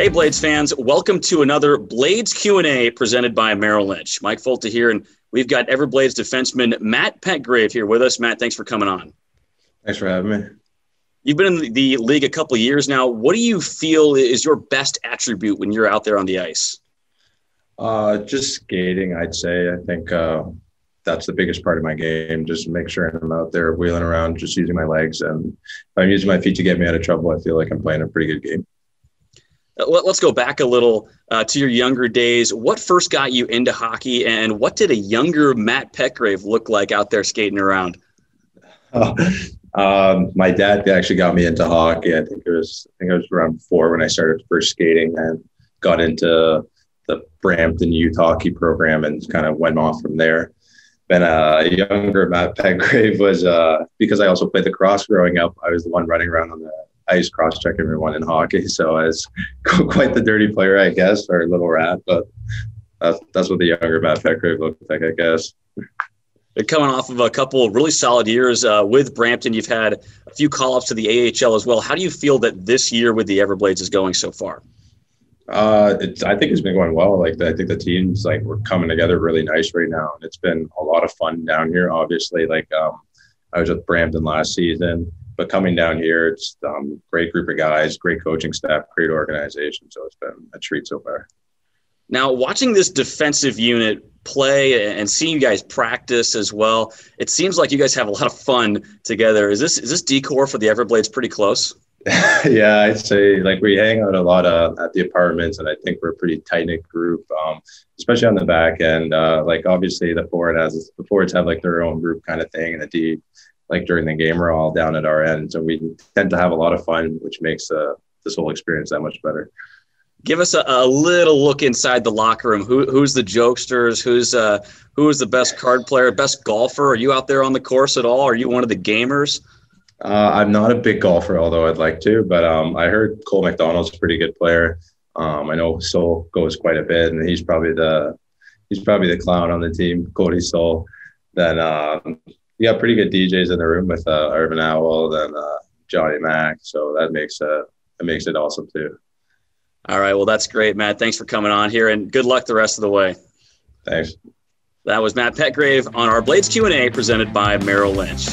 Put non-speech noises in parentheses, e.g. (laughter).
Hey, Blades fans, welcome to another Blades Q&A presented by Merrill Lynch. Mike Folta here, and we've got Everblades defenseman Matt Petgrave here with us. Matt, thanks for coming on. Thanks for having me. You've been in the league a couple of years now. What do you feel is your best attribute when you're out there on the ice? Uh, just skating, I'd say. I think uh, that's the biggest part of my game. Just make sure I'm out there wheeling around, just using my legs. And if I'm using my feet to get me out of trouble, I feel like I'm playing a pretty good game. Uh, let's go back a little uh, to your younger days. What first got you into hockey, and what did a younger Matt Petgrave look like out there skating around? (laughs) um, my dad actually got me into hockey. I think it was I think I was around four when I started first skating and got into the Brampton youth hockey program and kind of went off from there been a younger Matt Petgrave was uh, because I also played lacrosse growing up. I was the one running around on the ice, cross checking everyone in hockey. So I was (laughs) quite the dirty player, I guess, or a little rat. But that's that's what the younger Matt Petgrave looked like, I guess. You're coming off of a couple of really solid years uh, with Brampton. You've had a few call ups to the AHL as well. How do you feel that this year with the Everblades is going so far? Uh, it's, I think it's been going well. Like I think the teams like we're coming together really nice right now, and it's been a lot of fun down here. Obviously, like um, I was with Brampton last season, but coming down here, it's um, great group of guys, great coaching staff, great organization. So it's been a treat so far. Now, watching this defensive unit play and seeing you guys practice as well, it seems like you guys have a lot of fun together. Is this is this D corps for the Everblades pretty close? (laughs) yeah, I'd say like we hang out a lot uh, at the apartments, and I think we're a pretty tight knit group, um, especially on the back end. Uh, like obviously the forward has the forwards have like their own group kind of thing, and the D, like during the game, we're all down at our end, so we tend to have a lot of fun, which makes uh, this whole experience that much better. Give us a, a little look inside the locker room. Who, who's the jokesters? Who's uh, who is the best card player, best golfer? Are you out there on the course at all? Are you one of the gamers? Uh, I'm not a big golfer, although I'd like to. But um, I heard Cole McDonald's a pretty good player. Um, I know Soul goes quite a bit, and he's probably the he's probably the clown on the team, Cody Soul. Then um, you got pretty good DJs in the room with uh, Irvin Owl, then uh, Johnny Mack. So that makes uh, that makes it awesome too. All right, well that's great, Matt. Thanks for coming on here, and good luck the rest of the way. Thanks. That was Matt Petgrave on our Blades Q and A presented by Merrill Lynch.